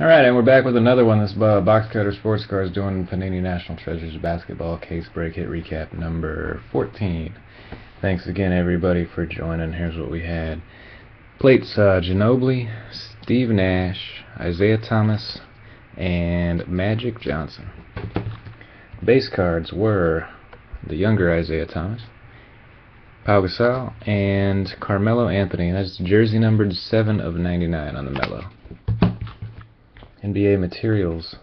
Alright, and we're back with another one. This uh, Box Cutter Sports Cards doing Panini National Treasures Basketball Case Break Hit Recap number 14. Thanks again, everybody, for joining. Here's what we had. Plates, uh, Ginobili, Steve Nash, Isiah Thomas, and Magic Johnson. Base cards were the younger Isaiah Thomas, Pau Gasol, and Carmelo Anthony. That's jersey numbered 7 of 99 on the Mellow. NBA materials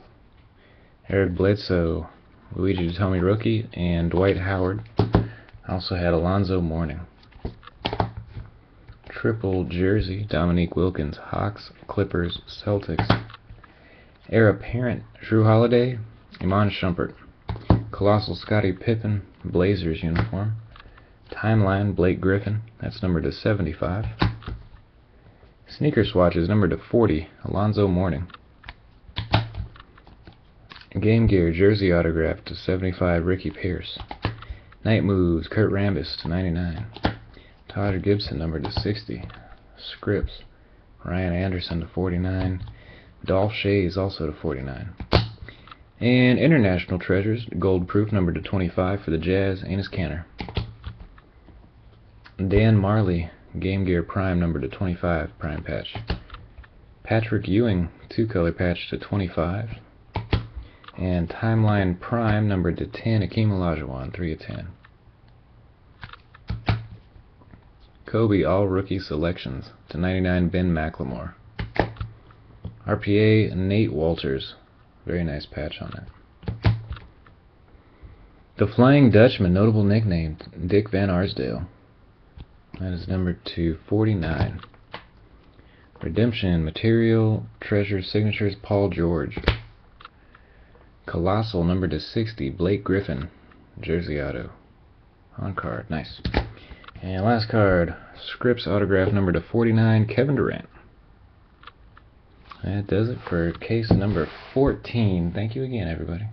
Eric Bledsoe, Luigi Datome rookie, and Dwight Howard. Also had Alonzo Mourning. Triple jersey Dominique Wilkins, Hawks, Clippers, Celtics. Heir apparent Jrue Holiday, Iman Shumpert. Colossal Scottie Pippen, Blazers uniform. Timeline Blake Griffin, that's number to 75. Sneaker swatches number to 40, Alonzo Mourning. Game Gear jersey autograph to 75 Ricky Pierce. Night Moves Kurt Rambis to 99. Taj Gibson number to 60. Scripps Ryan Anderson to 49. Dolph Schayes also to 49. And International Treasures Gold Proof number to 25 for the Jazz Enes Kanter. Dan Majerle, Game Gear Prime number to 25 Prime Patch. Patrick Ewing two color patch to 25. And Timeline Prime numbered to 10, Akeem Olajuwon, 3 of 10. Kobe All Rookie Selections to 99, Ben McLemore. RPA Nate Wolters, very nice patch on it. The Flying Dutchman, notable nickname, Dick Van Arsdale. That is number to 49. Redemption, Material, Treasure, Signatures, Paul George. Colossal, number to 60, Blake Griffin, Jersey Auto. On card, nice. And last card, Scripps autograph number to 49, Kevin Durant. That does it for case number 14. Thank you again, everybody.